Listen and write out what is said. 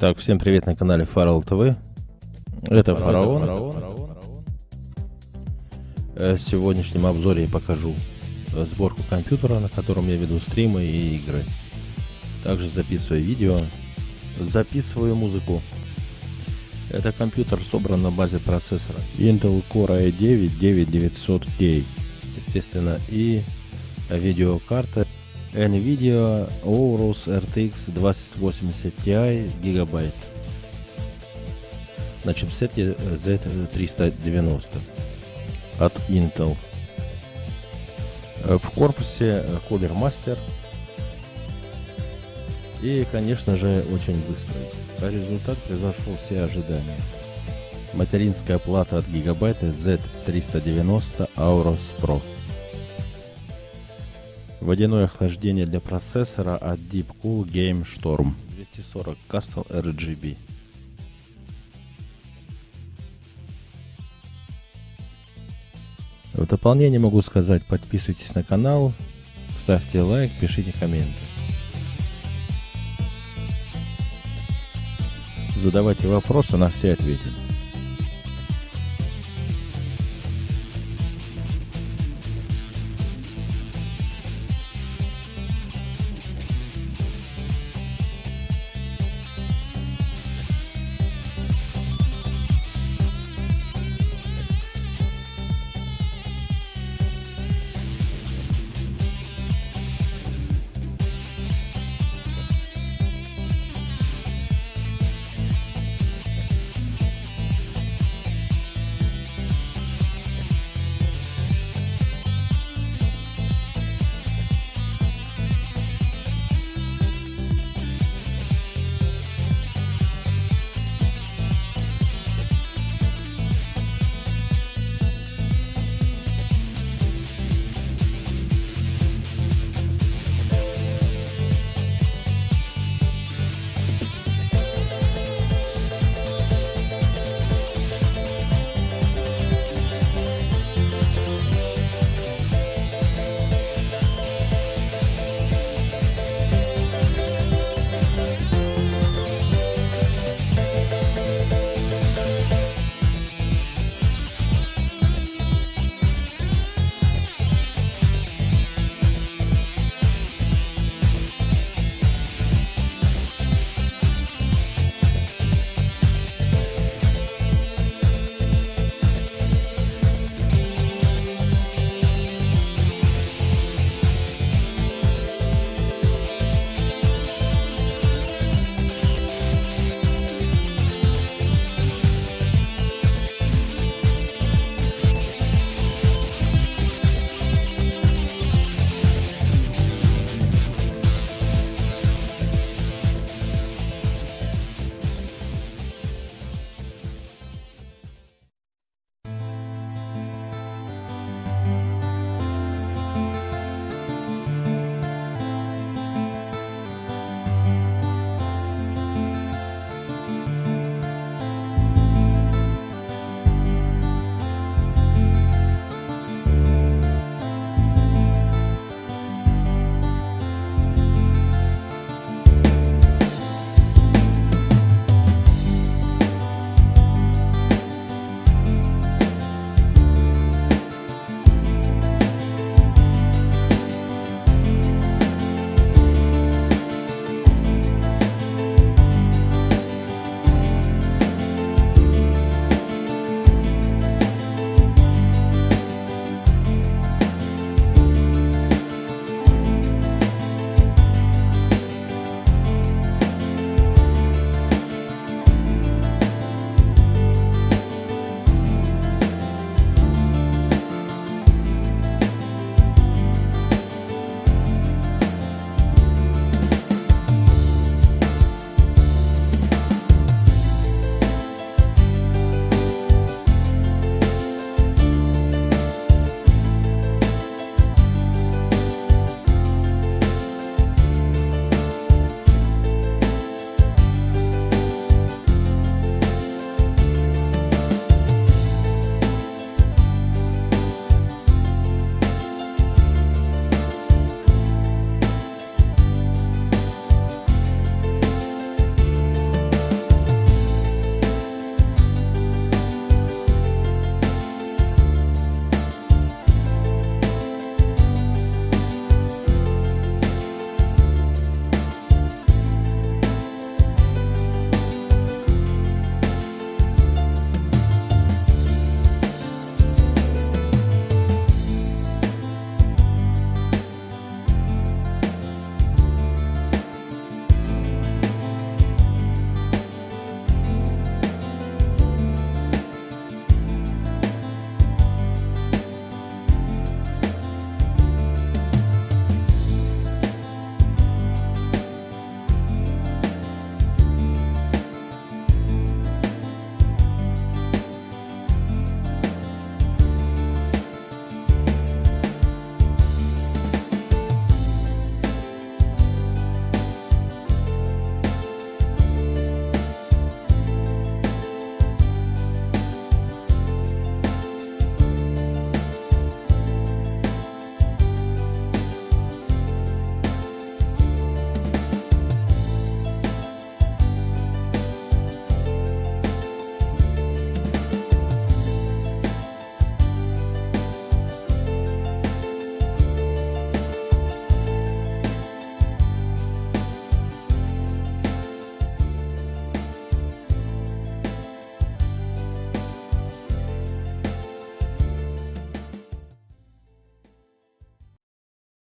Так, всем привет на канале Фараон ТВ. Это Фараон. Э, В сегодняшнем обзоре я покажу э, сборку компьютера, на котором я веду стримы и игры. Также записываю видео, записываю музыку. Это компьютер собран на базе процессора Intel Core i9 9900K, естественно, и видеокарта NVIDIA Aorus RTX 2080 Ti гигабайт на чипсете Z390 от Intel. В корпусе Cooler Master и, конечно же, очень быстрый. А результат превзошел все ожидания. Материнская плата от Gigabyte Z390 Aorus Pro. Водяное охлаждение для процессора от Deepcool Game Storm 240 Castle RGB. В дополнение могу сказать, подписывайтесь на канал, ставьте лайк, пишите комменты. Задавайте вопросы, на все ответим.